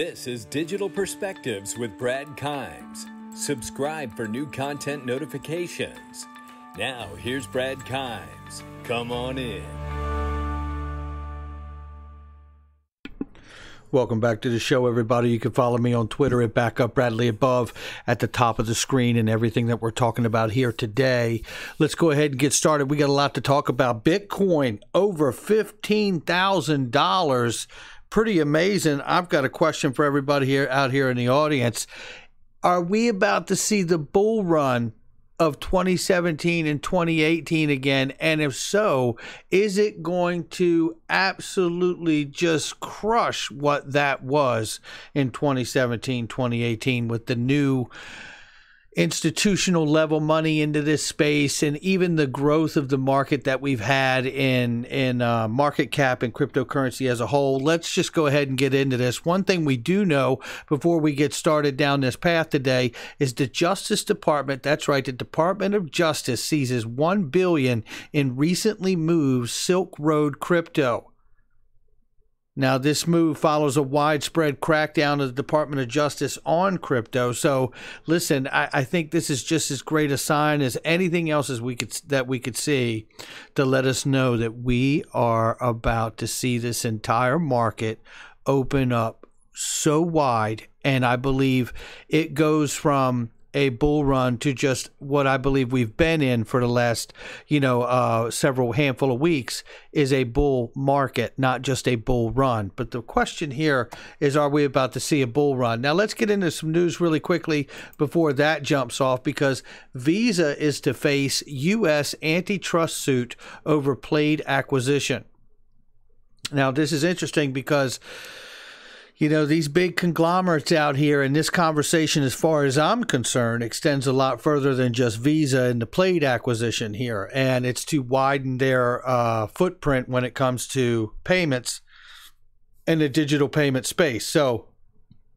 This is Digital Perspectives with Brad Kimes. Subscribe for new content notifications. Now, here's Brad Kimes. Come on in. Welcome back to the show, everybody. You can follow me on Twitter at Backup Bradley above at the top of the screen and everything that we're talking about here today. Let's go ahead and get started. We got a lot to talk about. Bitcoin over $15,000. Pretty amazing. I've got a question for everybody here out here in the audience. Are we about to see the bull run of 2017 and 2018 again? And if so, is it going to absolutely just crush what that was in 2017, 2018 with the new institutional level money into this space and even the growth of the market that we've had in in uh, market cap and cryptocurrency as a whole. Let's just go ahead and get into this. One thing we do know before we get started down this path today is the justice department that's right the department of justice seizes 1 billion in recently moved silk road crypto now, this move follows a widespread crackdown of the Department of Justice on crypto. So, listen, I, I, think this is just as great a sign as anything else as we could that we could see to let us know that we are about to see this entire market open up so wide. And I believe it goes from a bull run to just what I believe we've been in for the last, you know, uh, several handful of weeks is a bull market, not just a bull run. But the question here is, are we about to see a bull run? Now let's get into some news really quickly before that jumps off because Visa is to face U.S. antitrust suit over Plaid acquisition. Now this is interesting because you know, these big conglomerates out here, and this conversation, as far as I'm concerned, extends a lot further than just Visa and the Plaid acquisition here. And it's to widen their uh, footprint when it comes to payments in the digital payment space. So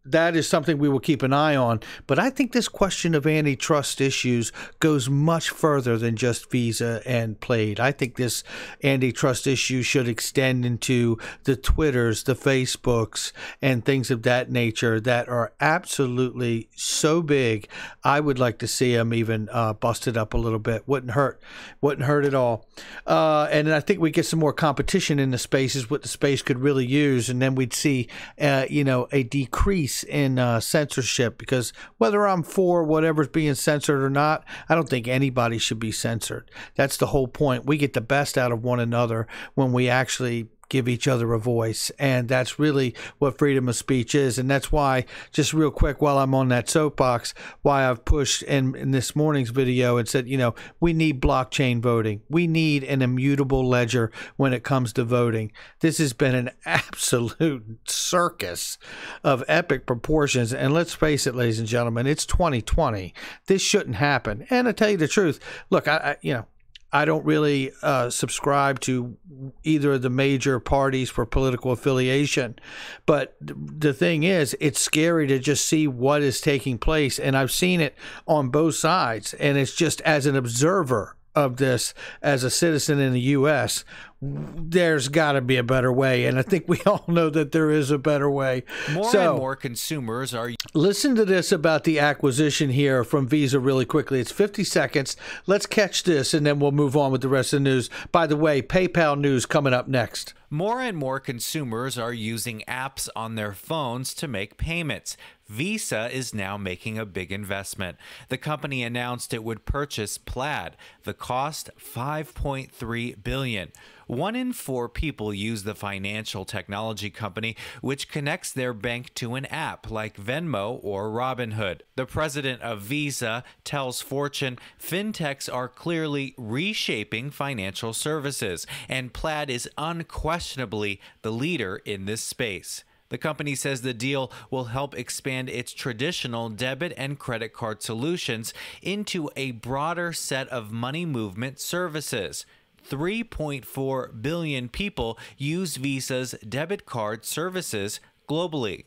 that is something we will keep an eye on. But I think this question of antitrust issues goes much further than just Visa and Plaid. I think this antitrust issue should extend into the Twitters, the Facebooks, and things of that nature that are absolutely so big. I would like to see them even uh, busted up a little bit. Wouldn't hurt. Wouldn't hurt at all. Uh, and I think we get some more competition in the spaces, what the space could really use, and then we'd see, uh, you know, a decrease in uh, censorship because whether I'm for whatever's being censored or not, I don't think anybody should be censored. That's the whole point. We get the best out of one another when we actually give each other a voice. And that's really what freedom of speech is. And that's why, just real quick, while I'm on that soapbox, why I've pushed in, in this morning's video and said, you know, we need blockchain voting. We need an immutable ledger when it comes to voting. This has been an absolute circus of epic proportions. And let's face it, ladies and gentlemen, it's 2020. This shouldn't happen. And to tell you the truth, look, I, I you know, I don't really uh, subscribe to either of the major parties for political affiliation. But the thing is, it's scary to just see what is taking place. And I've seen it on both sides. And it's just as an observer of this as a citizen in the U.S., there's got to be a better way. And I think we all know that there is a better way. More so, and more consumers are. Listen to this about the acquisition here from Visa really quickly. It's 50 seconds. Let's catch this and then we'll move on with the rest of the news. By the way, PayPal news coming up next. More and more consumers are using apps on their phones to make payments. Visa is now making a big investment. The company announced it would purchase Plaid. The cost 5.3 billion. One in four people use the financial technology company, which connects their bank to an app like Venmo or Robinhood. The president of Visa tells Fortune fintechs are clearly reshaping financial services, and Plaid is unquestionably the leader in this space. The company says the deal will help expand its traditional debit and credit card solutions into a broader set of money movement services. 3.4 billion people use Visa's debit card services globally.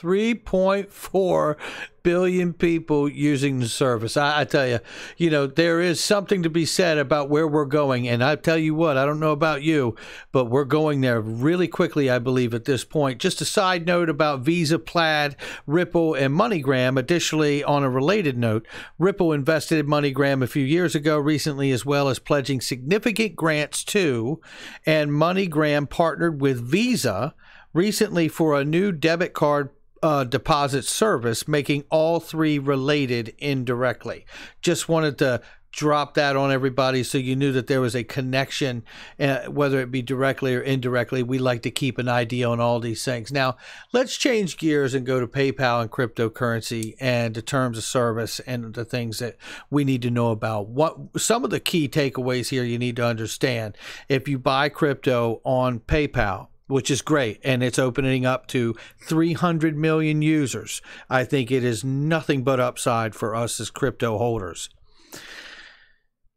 3.4 billion people using the service. I, I, tell you, you know, there is something to be said about where we're going. And I tell you what, I don't know about you, but we're going there really quickly, I believe, at this point. Just a side note about Visa, Plaid, Ripple, and MoneyGram. Additionally, on a related note, Ripple invested in MoneyGram a few years ago, recently, as well as pledging significant grants to, and MoneyGram partnered with Visa recently for a new debit card uh, deposit service, making all three related indirectly. Just wanted to drop that on everybody so you knew that there was a connection, uh, whether it be directly or indirectly. We like to keep an idea on all these things. Now, let's change gears and go to PayPal and cryptocurrency and the terms of service and the things that we need to know about. What some of the key takeaways here you need to understand if you buy crypto on PayPal which is great. And it's opening up to 300 million users. I think it is nothing but upside for us as crypto holders.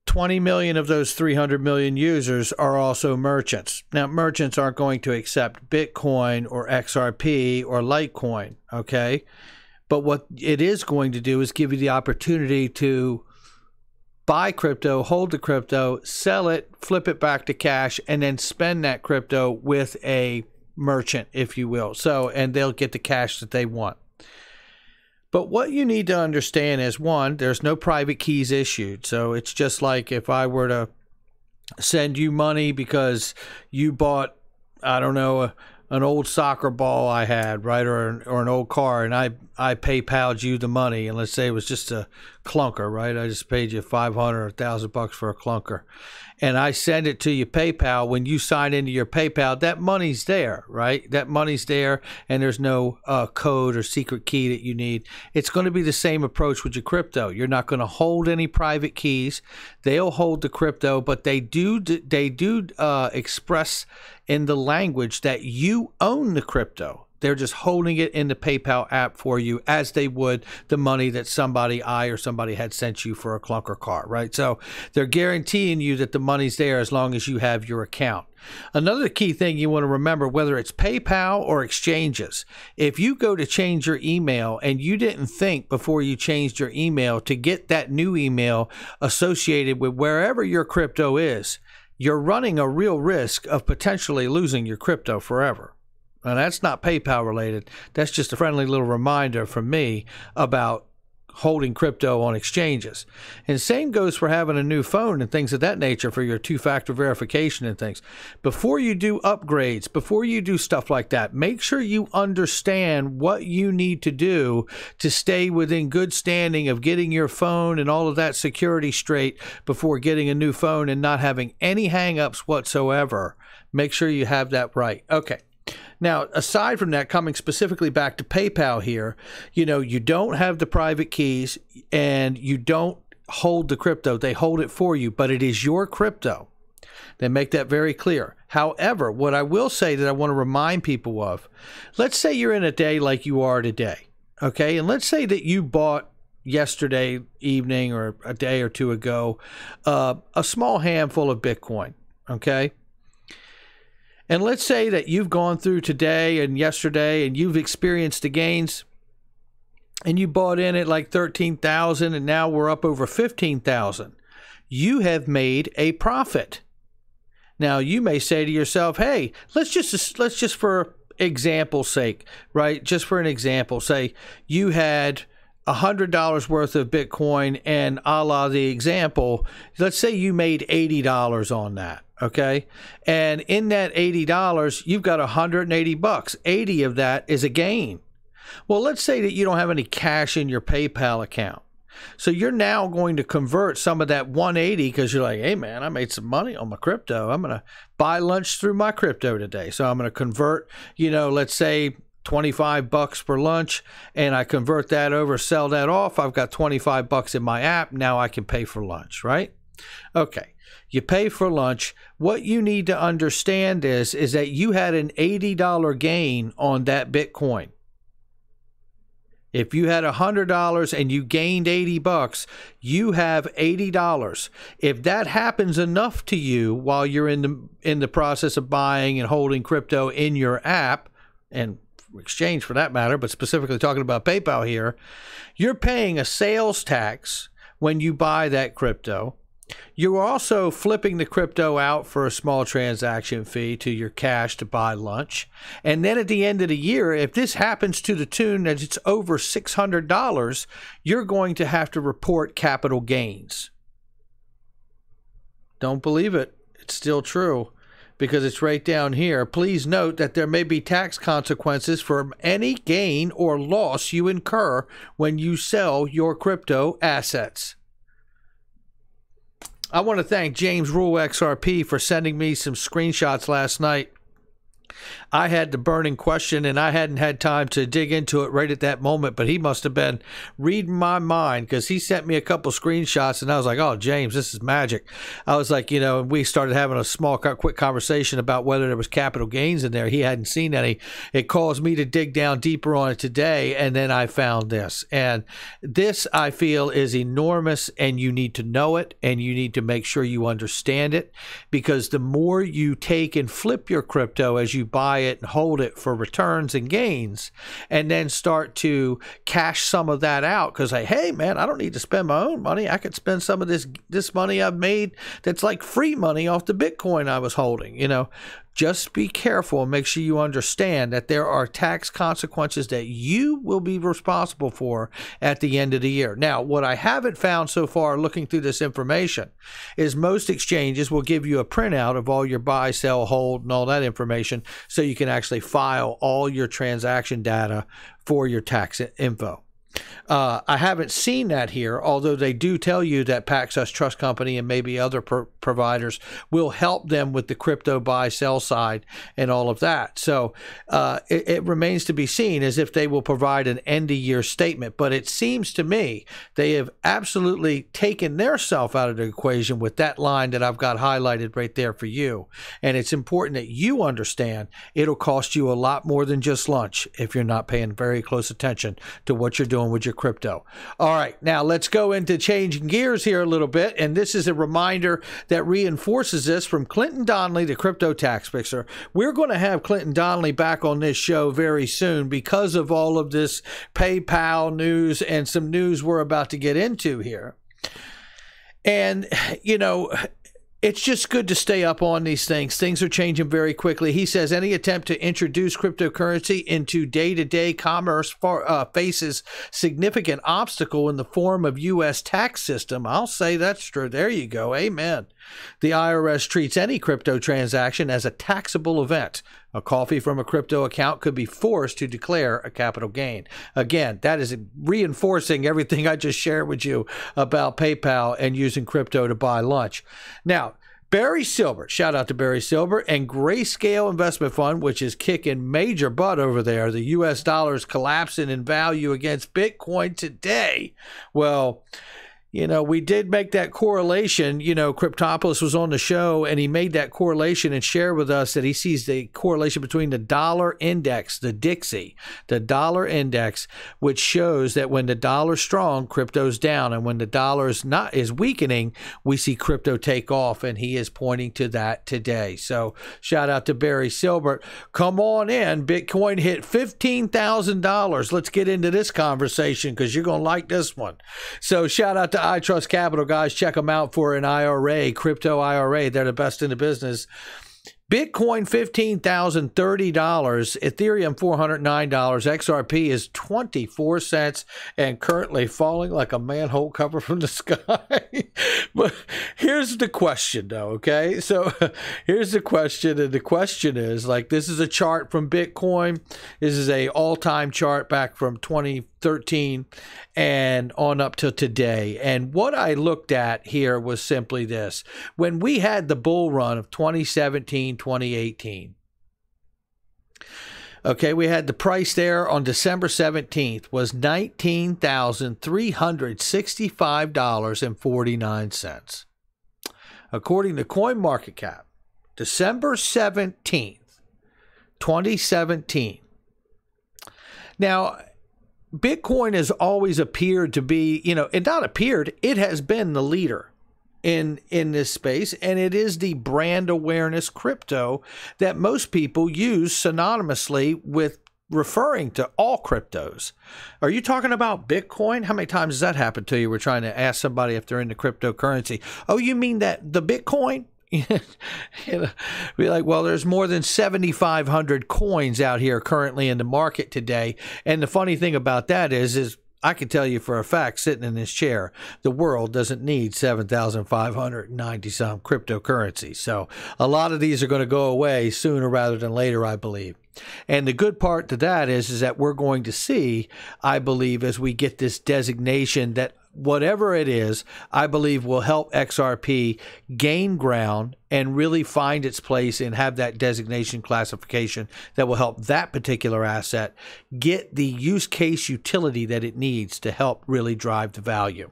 20 million of those 300 million users are also merchants. Now, merchants aren't going to accept Bitcoin or XRP or Litecoin, okay? But what it is going to do is give you the opportunity to buy crypto, hold the crypto, sell it, flip it back to cash, and then spend that crypto with a merchant, if you will. So, and they'll get the cash that they want. But what you need to understand is one, there's no private keys issued. So it's just like if I were to send you money because you bought, I don't know, a, an old soccer ball I had, right, or an, or an old car, and I I PayPal'd you the money, and let's say it was just a clunker, right? I just paid you five hundred or thousand bucks for a clunker, and I send it to you PayPal. When you sign into your PayPal, that money's there, right? That money's there, and there's no uh, code or secret key that you need. It's going to be the same approach with your crypto. You're not going to hold any private keys. They'll hold the crypto, but they do they do uh, express in the language that you own the crypto. They're just holding it in the PayPal app for you as they would the money that somebody, I or somebody had sent you for a clunker car, right? So they're guaranteeing you that the money's there as long as you have your account. Another key thing you want to remember whether it's PayPal or exchanges, if you go to change your email and you didn't think before you changed your email to get that new email associated with wherever your crypto is, you're running a real risk of potentially losing your crypto forever. And that's not PayPal related. That's just a friendly little reminder from me about holding crypto on exchanges. And same goes for having a new phone and things of that nature for your two-factor verification and things. Before you do upgrades, before you do stuff like that, make sure you understand what you need to do to stay within good standing of getting your phone and all of that security straight before getting a new phone and not having any hangups whatsoever. Make sure you have that right. Okay. Now, aside from that, coming specifically back to PayPal here, you know, you don't have the private keys and you don't hold the crypto. They hold it for you, but it is your crypto. They make that very clear. However, what I will say that I want to remind people of let's say you're in a day like you are today, okay? And let's say that you bought yesterday evening or a day or two ago uh, a small handful of Bitcoin, okay? And let's say that you've gone through today and yesterday and you've experienced the gains and you bought in at like 13,000 and now we're up over 15,000. You have made a profit. Now you may say to yourself, "Hey, let's just let's just for example's sake, right? Just for an example, say you had $100 worth of Bitcoin and a la the example, let's say you made $80 on that. Okay. And in that $80, you've got 180 bucks. 80 of that is a gain. Well, let's say that you don't have any cash in your PayPal account. So you're now going to convert some of that 180 because you're like, hey man, I made some money on my crypto. I'm going to buy lunch through my crypto today. So I'm going to convert, you know, let's say 25 bucks for lunch and I convert that over, sell that off. I've got 25 bucks in my app. Now I can pay for lunch, right? Okay. You pay for lunch. What you need to understand is is that you had an $80 gain on that Bitcoin. If you had $100 and you gained 80 bucks, you have $80. If that happens enough to you while you're in the in the process of buying and holding crypto in your app, and exchange for that matter, but specifically talking about PayPal here, you're paying a sales tax when you buy that crypto. You're also flipping the crypto out for a small transaction fee to your cash to buy lunch. And then at the end of the year, if this happens to the tune that it's over $600, you're going to have to report capital gains. Don't believe it. It's still true because it's right down here. Please note that there may be tax consequences for any gain or loss you incur when you sell your crypto assets. I want to thank James Rule XRP for sending me some screenshots last night I had the burning question and I hadn't had time to dig into it right at that moment, but he must have been reading my mind because he sent me a couple screenshots and I was like, oh, James, this is magic. I was like, you know, and we started having a small, quick conversation about whether there was capital gains in there. He hadn't seen any. It caused me to dig down deeper on it today. And then I found this. And this, I feel, is enormous and you need to know it and you need to make sure you understand it because the more you take and flip your crypto as you buy it and hold it for returns and gains, and then start to cash some of that out because like, hey man, I don't need to spend my own money. I could spend some of this this money I've made that's like free money off the Bitcoin I was holding. You know, just be careful and make sure you understand that there are tax consequences that you will be responsible for at the end of the year. Now, what I haven't found so far looking through this information is most exchanges will give you a printout of all your buy, sell, hold, and all that information so you can actually file all your transaction data for your tax info. Uh, I haven't seen that here, although they do tell you that Paxos Trust Company and maybe other pro- providers will help them with the crypto buy sell side and all of that. So uh, it, it, remains to be seen as if they will provide an end of year statement. But it seems to me they have absolutely taken their self out of the equation with that line that I've got highlighted right there for you. And it's important that you understand it'll cost you a lot more than just lunch if you're not paying very close attention to what you're doing doing with your crypto. All right, now let's go into changing gears here a little bit. And this is a reminder that reinforces this from Clinton Donnelly, the crypto tax fixer. We're going to have Clinton Donnelly back on this show very soon because of all of this PayPal news and some news we're about to get into here. And, you know, it's just good to stay up on these things. Things are changing very quickly. He says any attempt to introduce cryptocurrency into day to day commerce for, uh, faces significant obstacle in the form of U.S. tax system. I'll say that's true. There you go. Amen. The IRS treats any crypto transaction as a taxable event. A coffee from a crypto account could be forced to declare a capital gain. Again, that is reinforcing everything I just shared with you about PayPal and using crypto to buy lunch. Now, Barry Silbert, shout out to Barry Silbert, and Grayscale Investment Fund, which is kicking major butt over there. The US dollar is collapsing in value against Bitcoin today. Well, you know, we did make that correlation. You know, Cryptopolis was on the show and he made that correlation and shared with us that he sees the correlation between the dollar index, the Dixie, the dollar index, which shows that when the dollar's strong, crypto's down. And when the dollar is not is weakening, we see crypto take off. And he is pointing to that today. So shout out to Barry Silbert. Come on in. Bitcoin hit $15,000. Let's get into this conversation because you're going to like this one. So shout out to iTrust Capital, guys. Check them out for an IRA, crypto IRA. They're the best in the business. Bitcoin $15,030, Ethereum $409, XRP is 24 cents and currently falling like a manhole cover from the sky. but here's the question though, okay? So here's the question and the question is like this is a chart from Bitcoin. This is a all-time chart back from 2013 and on up to today. And what I looked at here was simply this. When we had the bull run of 2017 2018. Okay, we had the price there on December 17th was $19,365.49. According to CoinMarketCap, December 17th, 2017. Now, Bitcoin has always appeared to be, you know, it not appeared, it has been the leader in in this space and it is the brand awareness crypto that most people use synonymously with referring to all cryptos. Are you talking about Bitcoin? How many times has that happened to you? We're trying to ask somebody if they're into cryptocurrency. Oh, you mean that the Bitcoin? You know, be like, well, there's more than 7,500 coins out here currently in the market today. And the funny thing about that is, is I can tell you for a fact, sitting in this chair, the world doesn't need 7,590 some cryptocurrencies. So a lot of these are going to go away sooner rather than later, I believe. And the good part to that is, is that we're going to see, I believe, as we get this designation that whatever it is, I believe will help XRP gain ground and really find its place and have that designation classification that will help that particular asset get the use case utility that it needs to help really drive the value.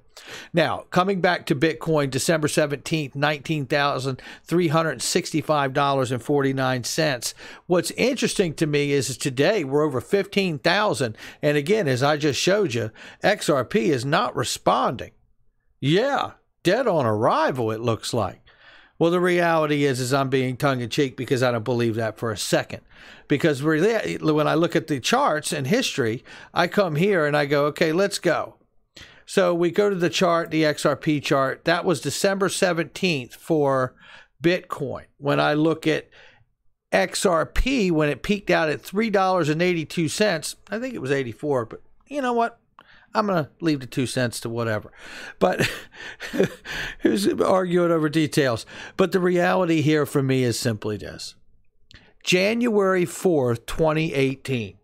Now, coming back to Bitcoin, December 17th, $19,365.49. What's interesting to me is, today we're over 15,000. And again, as I just showed you, XRP is not responding. Yeah, dead on arrival, it looks like. Well, the reality is, is I'm being tongue in cheek because I don't believe that for a second. Because when I look at the charts and history, I come here and I go, okay, let's go. So we go to the chart, the XRP chart. That was December 17th for Bitcoin. When I look at XRP, when it peaked out at $3.82, I think it was 84, but you know what? I'm going to leave the two cents to whatever. But who's arguing over details? But the reality here for me is simply this January 4th, 2018,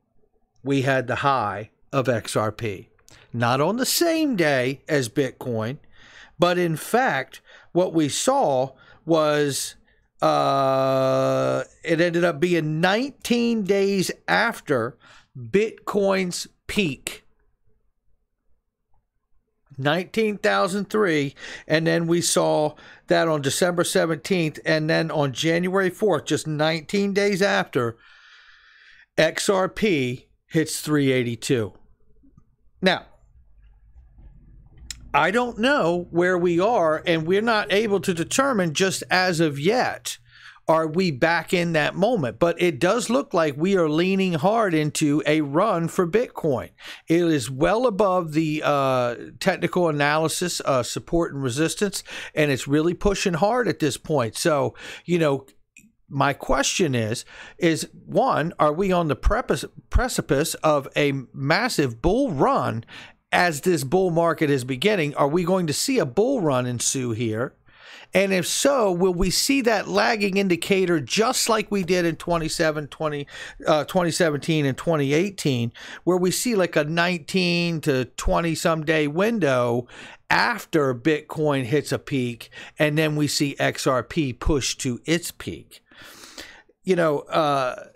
we had the high of XRP not on the same day as Bitcoin, but in fact, what we saw was uh, it ended up being 19 days after Bitcoin's peak. 19,003. And then we saw that on December 17th. And then on January 4th, just 19 days after, XRP hits 382. Now, I don't know where we are, and we're not able to determine just as of yet are we back in that moment. But it does look like we are leaning hard into a run for Bitcoin. It is well above the uh, technical analysis, uh, support and resistance, and it's really pushing hard at this point. So, you know, my question is is one are we on the precipice of a massive bull run as this bull market is beginning, are we going to see a bull run ensue here? And if so, will we see that lagging indicator just like we did in 27, 20, uh, 2017 and 2018, where we see like a 19 to 20 some day window after Bitcoin hits a peak, and then we see XRP push to its peak? You know, uh,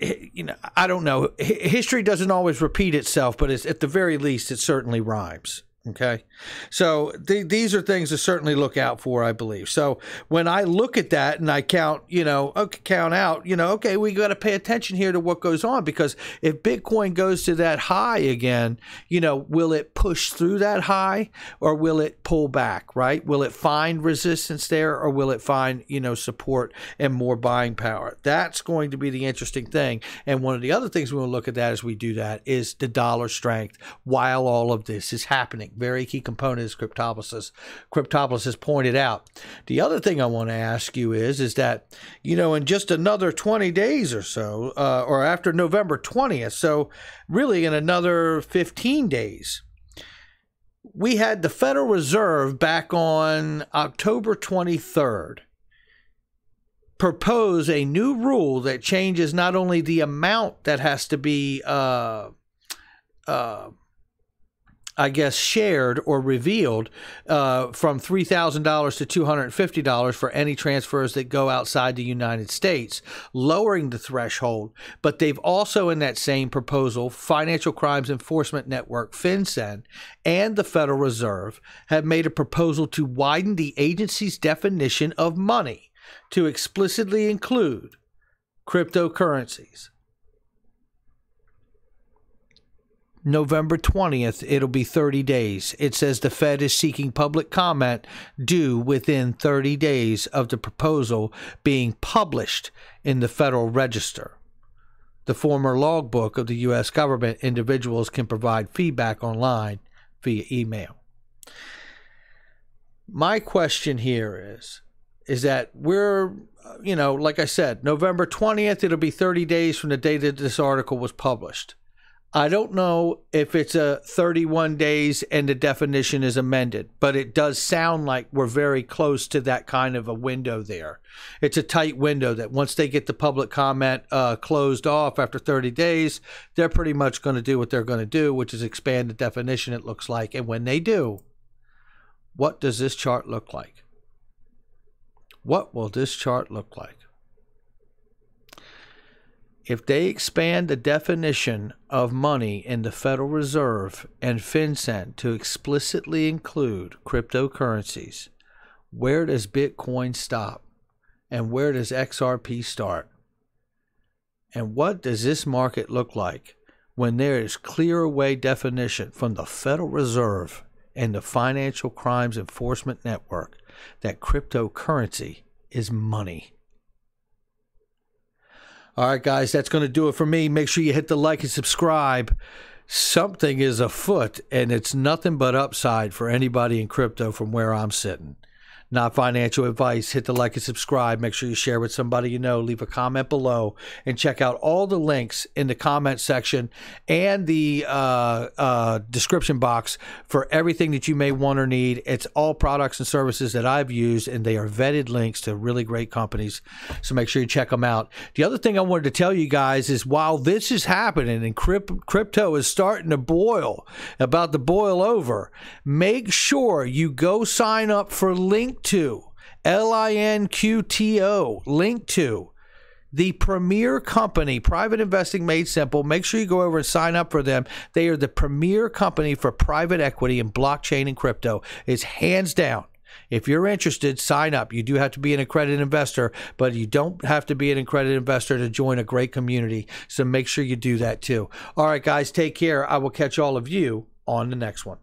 you know, I don't know. History doesn't always repeat itself, but at the very least, it certainly rhymes. Okay. So th- these are things to certainly look out for, I believe. So when I look at that and I count, you know, okay, count out, you know, okay, we got to pay attention here to what goes on because if Bitcoin goes to that high again, you know, will it push through that high or will it pull back, right? Will it find resistance there or will it find, you know, support and more buying power? That's going to be the interesting thing. And one of the other things we will look at that as we do that is the dollar strength while all of this is happening very key component as Cryptopolis, Cryptopolis has pointed out. The other thing I want to ask you is, is that, you know, in just another 20 days or so, uh, or after November 20th, so really in another 15 days, we had the Federal Reserve back on October 23rd propose a new rule that changes not only the amount that has to be uh, uh, I guess, shared or revealed uh, from $3,000 to $250 for any transfers that go outside the United States, lowering the threshold. But they've also, in that same proposal, Financial Crimes Enforcement Network, FinCEN, and the Federal Reserve have made a proposal to widen the agency's definition of money to explicitly include cryptocurrencies. November 20th, it'll be 30 days. It says the Fed is seeking public comment due within 30 days of the proposal being published in the Federal Register. the former logbook of the U.S. government, individuals can provide feedback online via email. My question here is is that we're, you know, like I said, November 20th, it'll be 30 days from the date that this article was published. I don't know if it's a 31 days and the definition is amended, but it does sound like we're very close to that kind of a window there. It's a tight window that once they get the public comment uh, closed off after 30 days, they're pretty much going to do what they're going to do, which is expand the definition, it looks like. And when they do, what does this chart look like? What will this chart look like? If they expand the definition of money in the Federal Reserve and FinCEN to explicitly include cryptocurrencies, where does Bitcoin stop? And where does XRP start? And what does this market look like when there is clear away definition from the Federal Reserve and the Financial Crimes Enforcement Network that cryptocurrency is money? All right, guys, that's going to do it for me. Make sure you hit the like and subscribe. Something is afoot, and it's nothing but upside for anybody in crypto from where I'm sitting not financial advice. Hit the like and subscribe. Make sure you share with somebody you know. Leave a comment below and check out all the links in the comment section and the uh, uh, description box for everything that you may want or need. It's all products and services that I've used, and they are vetted links to really great companies. So make sure you check them out. The other thing I wanted to tell you guys is while this is happening and crypto is starting to boil, about to boil over, make sure you go sign up for Link to L I N Q T O, Linqto the premier company, private investing made simple. Make sure you go over and sign up for them. They are the premier company for private equity and blockchain and crypto. It's hands down. If you're interested, sign up. You do have to be an accredited investor, but you don't have to be an accredited investor to join a great community. So make sure you do that too. All right, guys, take care. I will catch all of you on the next one.